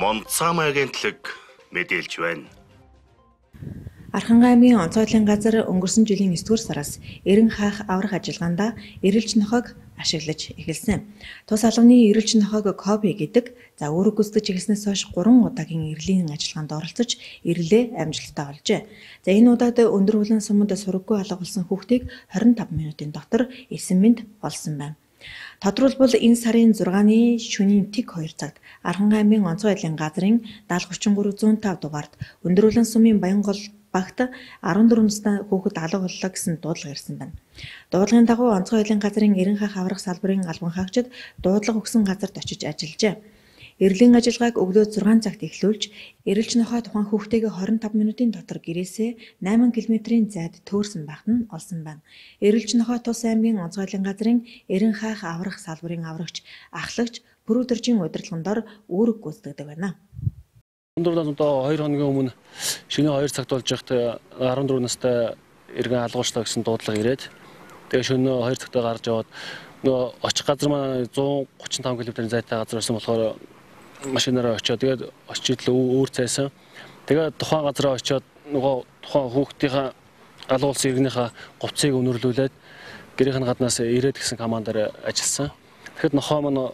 Монцам агентлаг мэдээлж байна. Архан аймгийн онцгойлын газар өнгөрсөн жилийн 9 дугаар сараас эрен хаах аврах ажиллагаанд эрэлж нохойг ашиглаж эхэлсэн. Тус албаны эрэлж нохойг Коби гэдэг за үүрэг гүйцэтгэж эхэлснээс хойш 3 удаагийн эрлийн ажиллагаанд оролцож эрлээ амжилттай олжээ. За энэ удаад өндөр хөлн суманд сураггүй алга болсон хүүхдийг 25 минутын дотор эсэмэнд олсон байна. Тодорхойлбол энэ сарын 6-ны шөнийн тэг 2 цагт Архан аймгийн онцгой айлын газрын 7033 105 дугаард өндрүүлэн сумын Баянгол багт 14 настай хүүхэд алга боллоо гэсэн дуудлага ирсэн байна. Дуудлагын дагуу онцгой айлын газрын эренхах аврах салбарын албан хаагчид дуудлага өгсөн газарт очиж ажиллажээ. Эрлийн ажиллагааг өглөө 6 цагт эхлүүлж, эрэлж нохой тухайн хүүхдтэйгээ 25 минутын дотор гэрээсээ 8 км-ийн зайд төөрсөн багт нь олсон байна. Эрэлж нохой тус аймгийн онцгойлын газрын эрен хаах аврах салбарын аврагч ахлагч Пүрүүдэржийн удирдлагын дор үүрэг гүйцэтгэдэг байна. Өнөөдөр одоо 2 хоногийн өмнө шөнийн 2 цагт болж байхдаа 14 настай эргэн алгуучлаа гэсэн дуудлага ирээд тэгээ шөнөө 2 цагтаа гарч яваад нөгөө очих газар маань 135 км-ийн зайтай газар байсан болохоор машинаараа очиод тэгээд очиж л өөр цайсан. Тэгээд тухайн газараа очиод нөгөө тухайн хүүхдийнхаа алуулсан иргэнийхээ говцыг өнөрлүүлээд гэрийнх нь гаднаас ирээд гэсэн командаар ажилласан. Тэгэхэд нохоо маань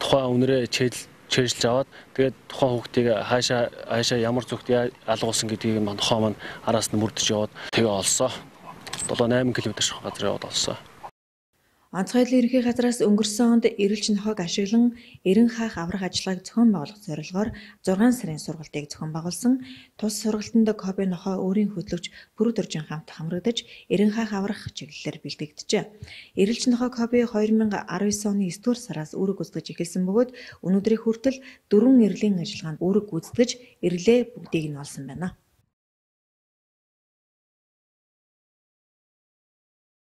тухайн үнэрээ чээл чэжлж аваад тэгээд тухайн хүүхдийг хаашаа хаашаа ямар зүгт алгуулсан гэдгийг нохоо маань араас нь мөрдөж яваад тэгээ олсоо. 7 8 км шах газар яваад олсоо. Онцгойлын ерхий газраас өнгөрсөн онд эрэлж нохойг ашиглан эрен хаах аврах ажиллагааг зохион байгуулах зорилгоор 6 сарын сургалтыг зохион байгуулсан. Тус сургалтанд Коби нохой өөрийн хөтлөгч Пүрүд Оржин хамт хамрагдаж эрен хаах аврах чиглэлээр бэлтгэгдэжээ. Эрэлж нохой Коби 2019 оны 9 дугаар сараас үүрэг гүйцэтгэж эхэлсэн бөгөөд өнөөдрийн хүртэл дөрвөн эрлийн ажиллагаанд үүрэг гүйцэтгэж эрлээ бүгдийг нь олсон байна.